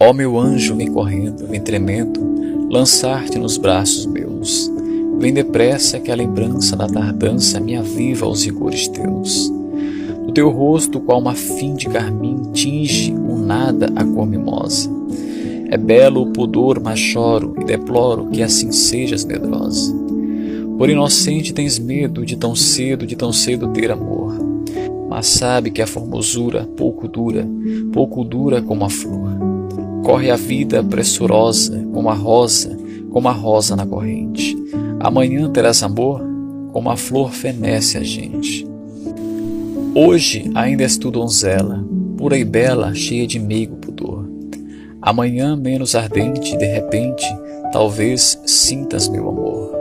Ó meu anjo, vem correndo, vem tremendo, lançar-te nos braços meus. Vem depressa que a lembrança da tardança me aviva os rigores teus. O teu rosto, qual uma fim de carmim, tinge o nada a cor mimosa. É belo o pudor, mas choro e deploro que assim sejas medrosa. Por inocente tens medo de tão cedo, de tão cedo ter amor. Mas sabe que a formosura pouco dura, pouco dura como a flor. Corre a vida pressurosa como a rosa, como a rosa na corrente. Amanhã terás amor como a flor fenece a gente. Hoje ainda és tu donzela, pura e bela, cheia de meigo pudor. Amanhã menos ardente, de repente, talvez sintas meu amor.